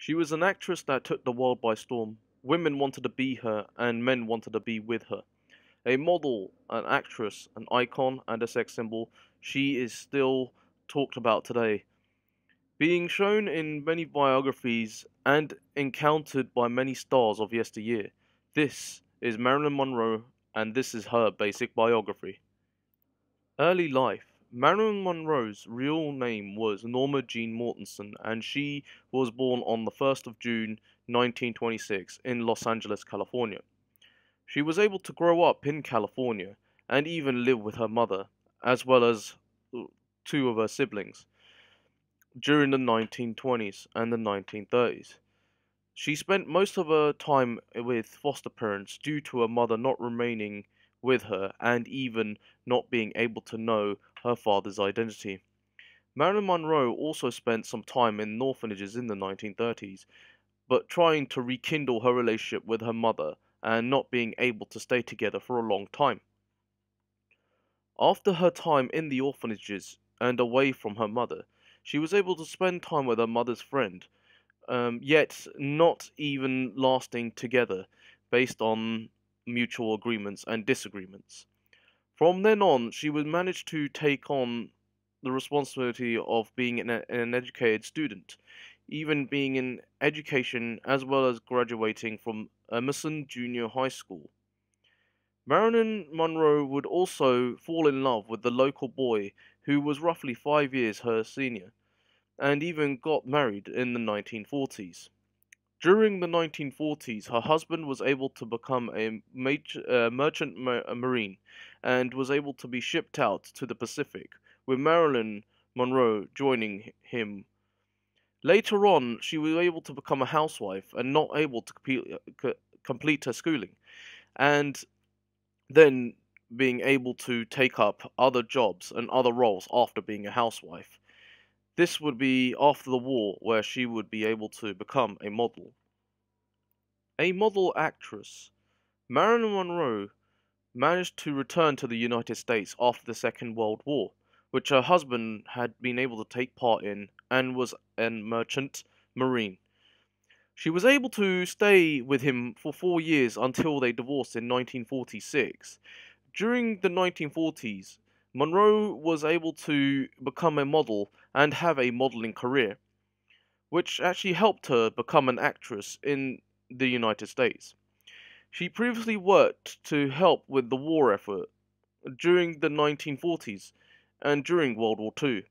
She was an actress that took the world by storm. Women wanted to be her, and men wanted to be with her. A model, an actress, an icon, and a sex symbol, she is still talked about today. Being shown in many biographies and encountered by many stars of yesteryear, this is Marilyn Monroe, and this is her basic biography. Early life Marilyn Monroe's real name was Norma Jean Mortensen, and she was born on the 1st of June 1926 in Los Angeles, California. She was able to grow up in California and even live with her mother, as well as uh, two of her siblings, during the 1920s and the 1930s. She spent most of her time with foster parents due to her mother not remaining with her and even not being able to know her father's identity. Marilyn Monroe also spent some time in orphanages in the 1930s, but trying to rekindle her relationship with her mother and not being able to stay together for a long time. After her time in the orphanages and away from her mother, she was able to spend time with her mother's friend, um, yet not even lasting together based on mutual agreements and disagreements. From then on, she would manage to take on the responsibility of being an, an educated student, even being in education as well as graduating from Emerson Junior High School. Marilyn Monroe would also fall in love with the local boy who was roughly five years her senior, and even got married in the 1940s. During the 1940s, her husband was able to become a uh, merchant ma- marine and was able to be shipped out to the Pacific, with Marilyn Monroe joining him. Later on, she was able to become a housewife and not able to uh, complete her schooling, and then being able to take up other jobs and other roles after being a housewife. This would be after the war, where she would be able to become a model. A model actress, Marilyn Monroe managed to return to the United States after the Second World War, which her husband had been able to take part in and was a merchant marine. She was able to stay with him for four years until they divorced in 1946. During the 1940s, Monroe was able to become a model and have a modeling career, which actually helped her become an actress in the United States. She previously worked to help with the war effort during the 1940s and during World War II,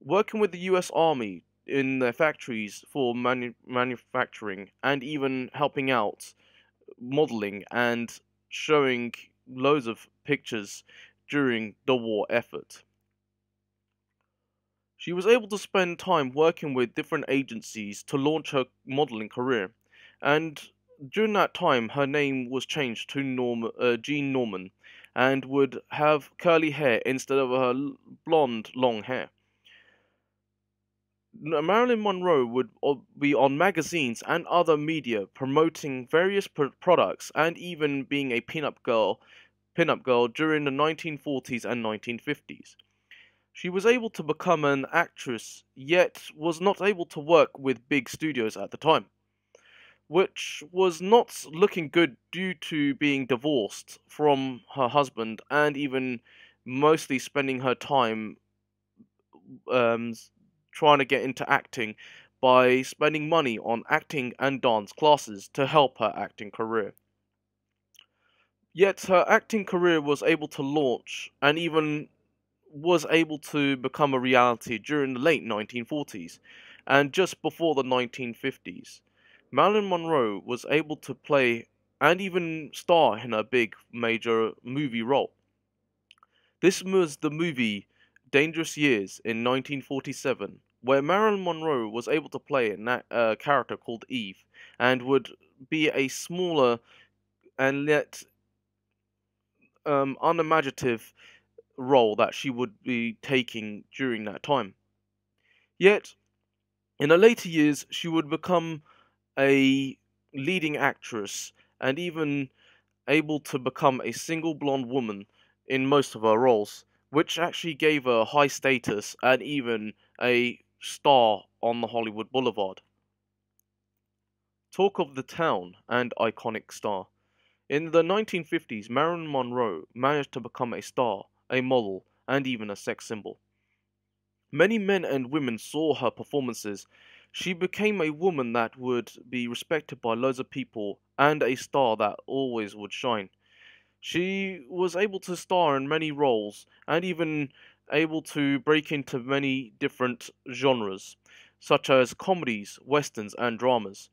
working with the US Army in their factories for manu- manufacturing and even helping out modeling and showing loads of pictures during the war effort. She was able to spend time working with different agencies to launch her modeling career, and during that time, her name was changed to Norm, uh, Jean Norman, and would have curly hair instead of her blonde long hair. Marilyn Monroe would be on magazines and other media promoting various pr- products and even being a pinup girl, pinup girl during the 1940s and 1950s. She was able to become an actress, yet was not able to work with big studios at the time, which was not looking good due to being divorced from her husband and even mostly spending her time um, trying to get into acting by spending money on acting and dance classes to help her acting career. Yet her acting career was able to launch and even was able to become a reality during the late 1940s and just before the 1950s. Marilyn Monroe was able to play and even star in a big major movie role. This was the movie Dangerous Years in 1947, where Marilyn Monroe was able to play a character called Eve and would be a smaller and yet um, unimaginative role that she would be taking during that time. Yet, in her later years, she would become a leading actress and even able to become a single blonde woman in most of her roles, which actually gave her high status and even a star on the Hollywood Boulevard. talk of the town, and iconic star. In the 1950s, Marilyn Monroe managed to become a star, a model, and even a sex symbol. Many men and women saw her performances. She became a woman that would be respected by loads of people and a star that always would shine. She was able to star in many roles and even able to break into many different genres, such as comedies, westerns, and dramas,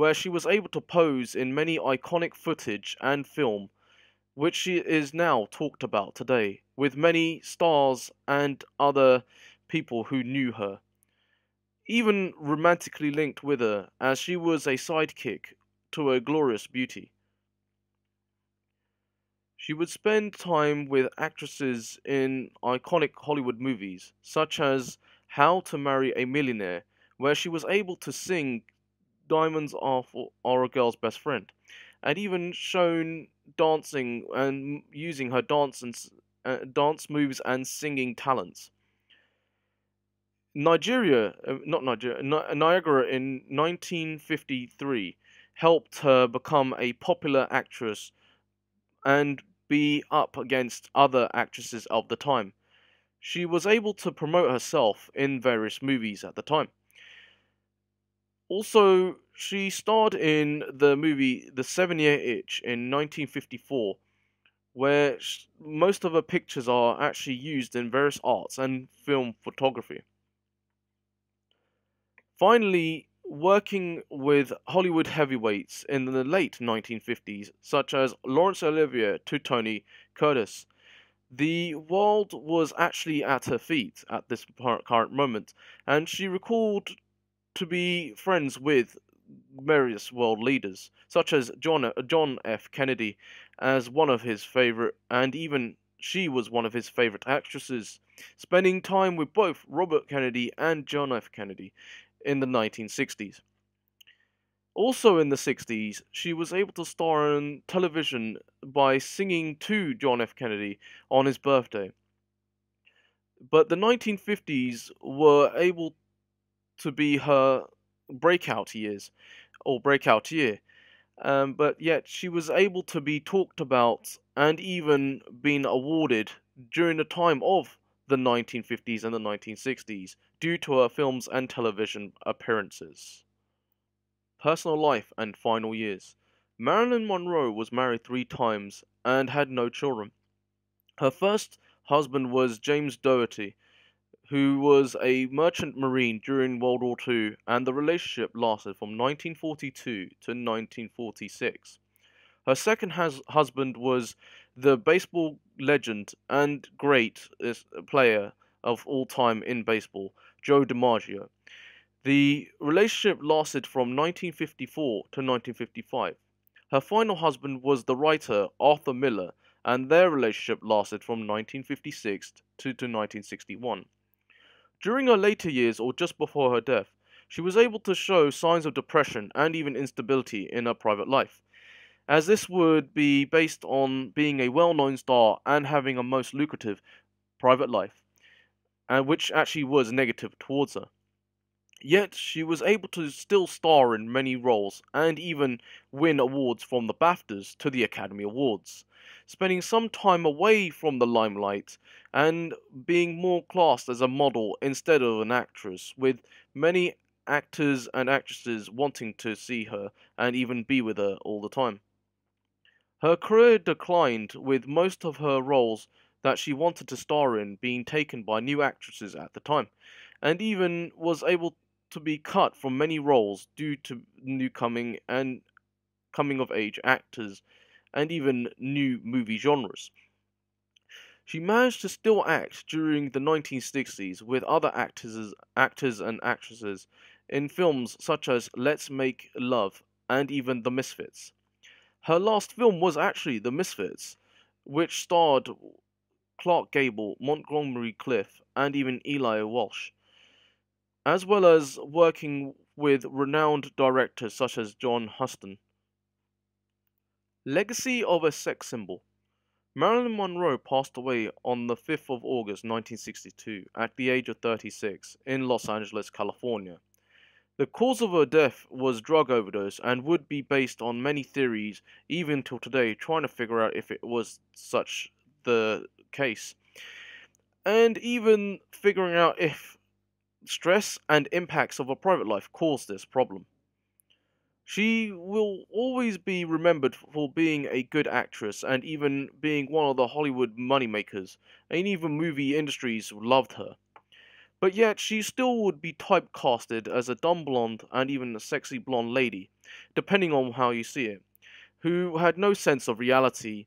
where she was able to pose in many iconic footage and film, which she is now talked about today, with many stars and other people who knew her. Even romantically linked with her, as she was a sidekick to a glorious beauty. She would spend time with actresses in iconic Hollywood movies, such as How to Marry a Millionaire, where she was able to sing Diamonds Are, for, are a Girl's Best Friend, and even shown dancing and using her dance and uh, dance moves and singing talents. Nigeria, uh, not Nigeria, Niagara in 1953 helped her become a popular actress and be up against other actresses of the time. She was able to promote herself in various movies at the time. Also, she starred in the movie The Seven Year Itch in 1954, where most of her pictures are actually used in various arts and film photography. Finally, working with Hollywood heavyweights in the late 1950s, such as Laurence Olivier to Tony Curtis, the world was actually at her feet at this current moment, and she recalled to be friends with various world leaders, such as John, uh, John F. Kennedy, as one of his favorite, and even she was one of his favorite actresses, spending time with both Robert Kennedy and John F. Kennedy in the 1960s. Also in the 60s, she was able to star on television by singing to John F. Kennedy on his birthday. But the 1950s were able to be her breakout years, or breakout year. Um, but yet she was able to be talked about and even been awarded during the time of the 1950s and the 1960s due to her films and television appearances. Personal life and final years. Marilyn Monroe was married three times and had no children. Her first husband was James Dougherty, who was a merchant marine during World War II, and the relationship lasted from 1942 to 1946. Her second husband was the baseball legend and great uh, player of all time in baseball, Joe DiMaggio. The relationship lasted from 1954 to 1955. Her final husband was the writer Arthur Miller, and their relationship lasted from 1956 to, to 1961. During her later years, or just before her death, she was able to show signs of depression and even instability in her private life as this would be based on being a well known star and having a most lucrative private life, which actually was negative towards her. Yet she was able to still star in many roles and even win awards from the BAFTAs to the Academy Awards, spending some time away from the limelight and being more classed as a model instead of an actress, with many actors and actresses wanting to see her and even be with her all the time. Her career declined, with most of her roles that she wanted to star in being taken by new actresses at the time, and even was able to be cut from many roles due to new coming and coming of age actors and even new movie genres. She managed to still act during the 1960s with other actors, actors and actresses in films such as Let's Make Love and even The Misfits. Her last film was actually The Misfits, which starred Clark Gable, Montgomery Clift, and even Eli Wallach, as well as working with renowned directors such as John Huston. Legacy of a Sex Symbol Marilyn Monroe passed away on the 5th of August 1962 at the age of 36 in Los Angeles, California. The cause of her death was drug overdose and would be based on many theories, even till today, trying to figure out if it was such the case. And even figuring out if stress and impacts of a private life caused this problem. She will always be remembered for being a good actress and even being one of the Hollywood moneymakers, and even movie industries loved her. But yet she still would be typecasted as a dumb blonde and even a sexy blonde lady, depending on how you see it, who had no sense of reality.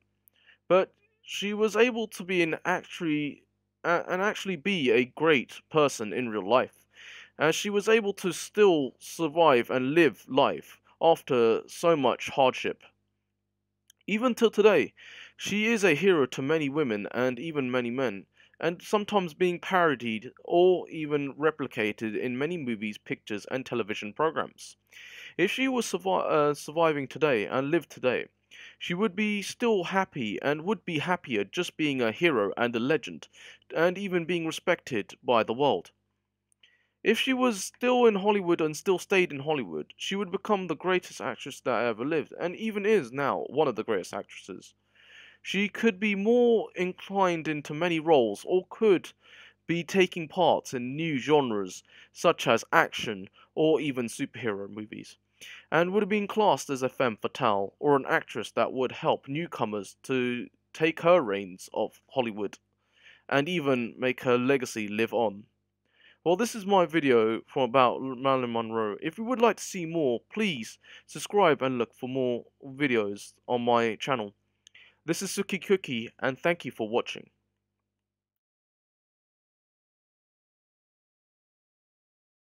But she was able to be an actually uh, and actually be a great person in real life, as she was able to still survive and live life after so much hardship. Even till today, she is a hero to many women and even many men, and sometimes being parodied or even replicated in many movies, pictures, and television programs. If she was survi- uh, surviving today and lived today, she would be still happy and would be happier just being a hero and a legend, and even being respected by the world. If she was still in Hollywood and still stayed in Hollywood, she would become the greatest actress that ever lived, and even is now one of the greatest actresses. She could be more inclined into many roles, or could be taking parts in new genres such as action or even superhero movies, and would have been classed as a femme fatale or an actress that would help newcomers to take her reins of Hollywood and even make her legacy live on. Well, this is my video from about Marilyn Monroe. If you would like to see more, please subscribe and look for more videos on my channel. This is Sukhy Cookie, and thank you for watching.